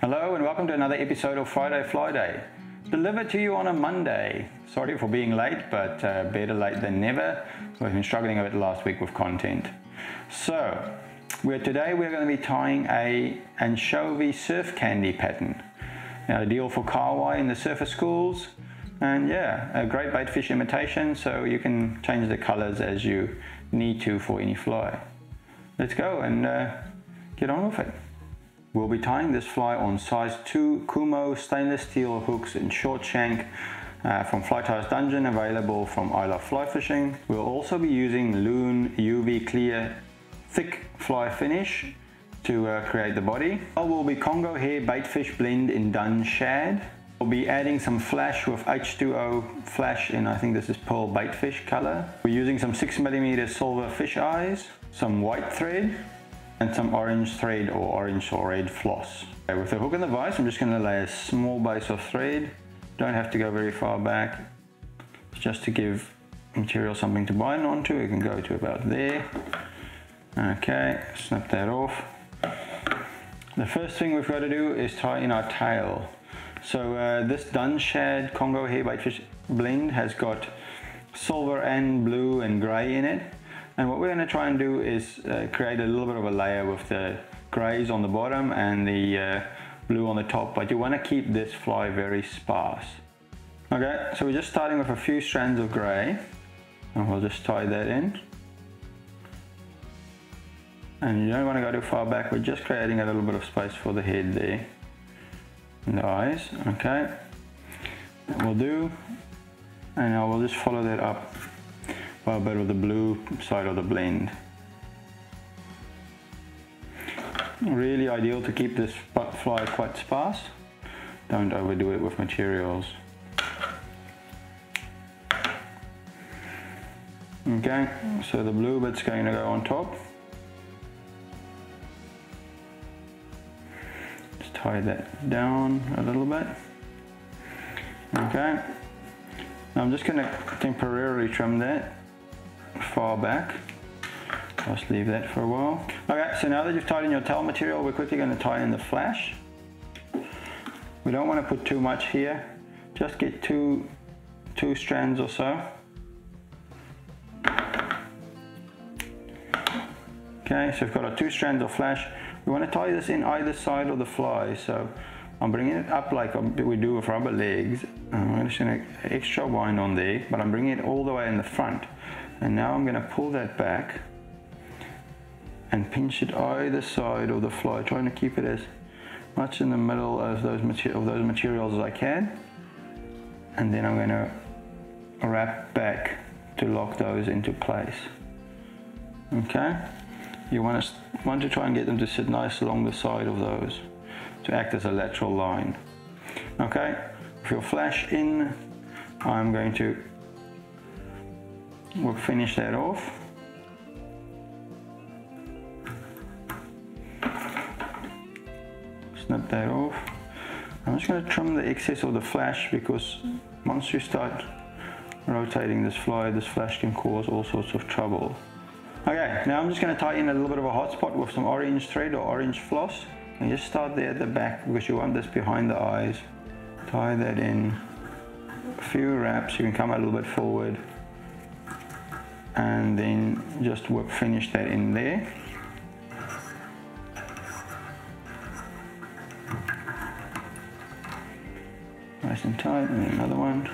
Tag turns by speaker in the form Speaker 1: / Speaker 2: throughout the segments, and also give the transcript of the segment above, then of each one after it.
Speaker 1: Hello and welcome to another episode of Friday Fly Day. Delivered to you on a Monday. Sorry for being late, but uh, better late than never. We've been struggling a bit last week with content. So, we're, today we're going to be tying a anchovy surf candy pattern. Ideal for kahawai in the surfer schools. And yeah, a great bait fish imitation, so you can change the colors as you need to for any fly. Let's go and uh, get on with it. We'll be tying this fly on size 2 Kumho stainless steel hooks in short shank uh, from Fly Ties Dungeon available from I Love Fly Fishing. We'll also be using Loon UV Clear thick fly finish to uh, create the body. I will be Congo hair baitfish blend in dun shad. We'll be adding some flash with H2O flash in I think this is pearl baitfish color. We're using some 6mm silver fish eyes, some white thread, and some orange thread or orange or red floss. Okay, with the hook and the vise, I'm just going to lay a small base of thread. Don't have to go very far back. It's just to give material something to bind onto. It can go to about there. Okay, snap that off. The first thing we've got to do is tie in our tail. So uh, this Dun Shad Congo Hair Baitfish blend has got silver and blue and grey in it. And what we're going to try and do is uh, create a little bit of a layer with the greys on the bottom and the uh, blue on the top, but you want to keep this fly very sparse. Okay, so we're just starting with a few strands of grey and we'll just tie that in. And you don't want to go too far back, we're just creating a little bit of space for the head there. And the eyes, okay. That will do. And I will just follow that up a bit of the blue side of the blend. Really ideal to keep this fly quite sparse. Don't overdo it with materials. Okay, so the blue bit's going to go on top. Just tie that down a little bit. Okay, now I'm just going to temporarily trim that far back. Just leave that for a while. Okay, so now that you've tied in your tail material, we're quickly going to tie in the flash. We don't want to put too much here. Just get two, two strands or so. Okay, so we've got our two strands of flash. We want to tie this in either side of the fly. So I'm bringing it up like we do with rubber legs. I'm going to show an extra wind on there, but I'm bringing it all the way in the front. And now I'm going to pull that back and pinch it either side of the fly, trying to keep it as much in the middle of those, of those materials as I can. And then I'm going to wrap back to lock those into place. Okay? You want to, want to try and get them to sit nice along the side of those to act as a lateral line. Okay? Your flash in, I'm going to we'll finish that off. Snip that off. I'm just going to trim the excess of the flash because once you start rotating this fly, this flash can cause all sorts of trouble. Okay, now I'm just going to tie in a little bit of a hot spot with some orange thread or orange floss. And just start there at the back because you want this behind the eyes. Tie that in. A few wraps, you can come a little bit forward. And then just whip finish that in there. Nice and tight and another one.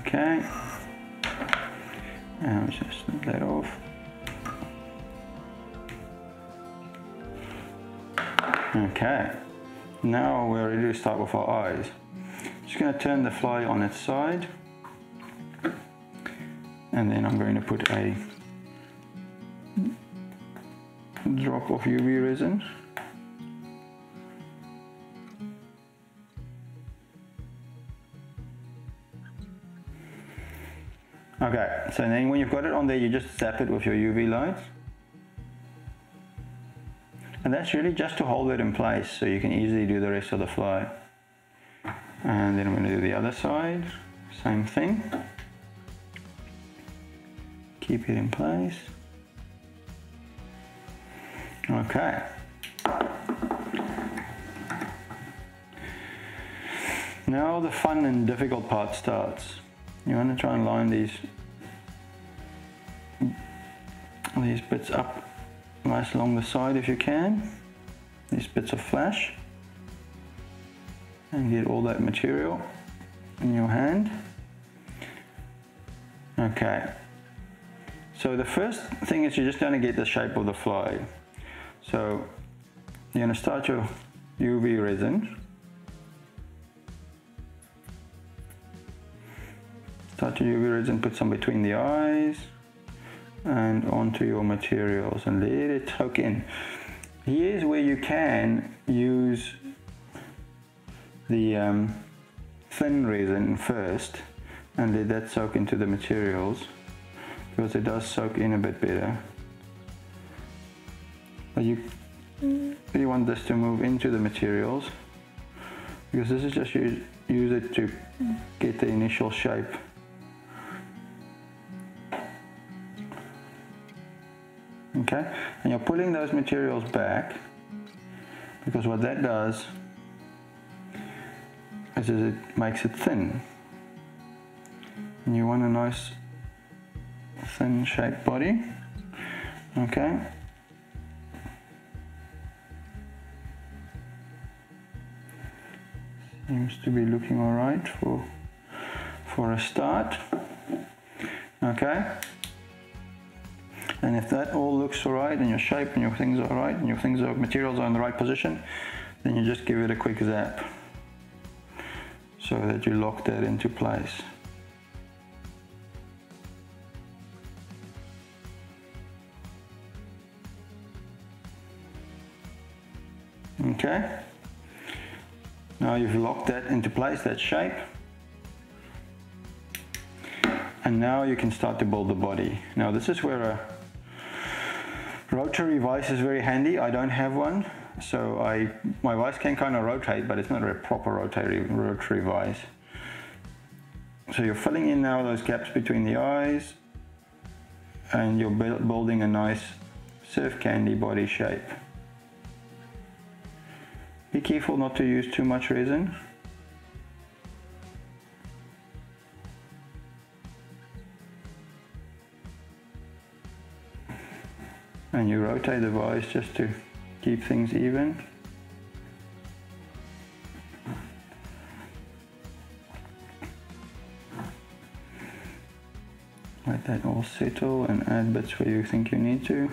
Speaker 1: Okay. And just snip that off okay. Now we're ready to start with our eyes. Just going to turn the fly on its side. And then I'm going to put a drop of UV resin. Okay, so then when you've got it on there, you just zap it with your UV light. And that's really just to hold it in place so you can easily do the rest of the fly. And then I'm going to do the other side, same thing keep it in place. Okay. Now the fun and difficult part starts. You want to try and line these these bits up nice along the side if you can. These bits of flash and get all that material in your hand. Okay. So the first thing is you're just going to get the shape of the fly. So you're going to start your UV resin. Start your UV resin, put some between the eyes and onto your materials and let it soak in. Here's where you can use the um, thin resin first and let that soak into the materials because it does soak in a bit better. But you, you want this to move into the materials because this is just use, use it to get the initial shape. Okay, and you're pulling those materials back because what that does is it makes it thin. And you want a nice thin shaped body. Okay. Seems to be looking alright for for a start. Okay. And if that all looks alright and your shape and your things are alright and your things are materials are in the right position, then you just give it a quick zap so that you lock that into place. Okay. Now you've locked that into place, that shape. And now you can start to build the body. Now this is where a rotary vise is very handy. I don't have one. So I, my vise can kind of rotate, but it's not a proper rotary, rotary vise. So you're filling in now those gaps between the eyes and you're building a nice surf candy body shape. Be careful not to use too much resin. And you rotate the vise just to keep things even. Let that all settle and add bits where you think you need to.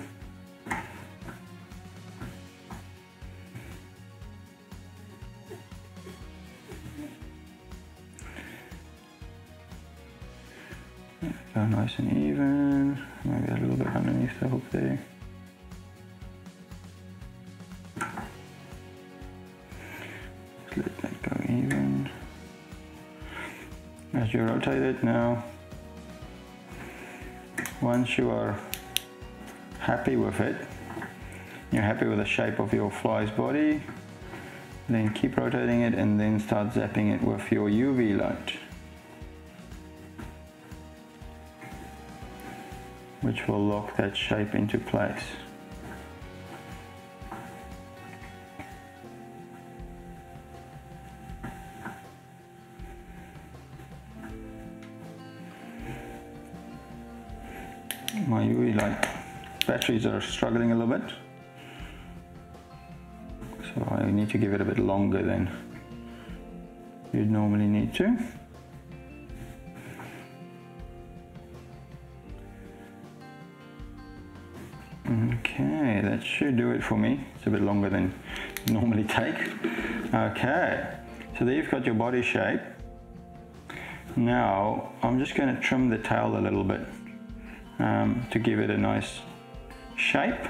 Speaker 1: Go nice and even, maybe a little bit underneath the hook there. As you rotate it now, once you are happy with it, you're happy with the shape of your fly's body, then keep rotating it and then start zapping it with your UV light. which will lock that shape into place. Batteries are struggling a little bit. So I need to give it a bit longer than you'd normally need to. Okay that should do it for me. It's a bit longer than normally take. Okay so there you've got your body shape. Now I'm just going to trim the tail a little bit um, to give it a nice shape.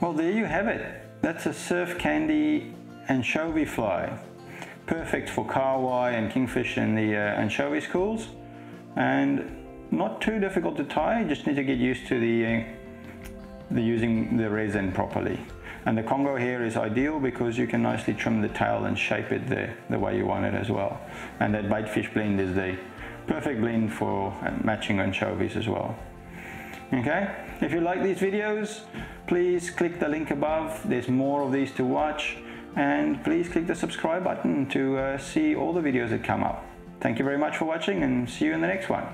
Speaker 1: Well, there you have it. That's a surf candy anchovy fly. Perfect for kahawai and kingfish in the uh, anchovy schools. And not too difficult to tie, just need to get used to the, uh, the using the resin properly. And the Congo hair is ideal because you can nicely trim the tail and shape it the, the way you want it as well. And that baitfish blend is the perfect blend for matching anchovies as well. Okay, if you like these videos, please click the link above. There's more of these to watch. And please click the subscribe button to uh, see all the videos that come up. Thank you very much for watching and see you in the next one.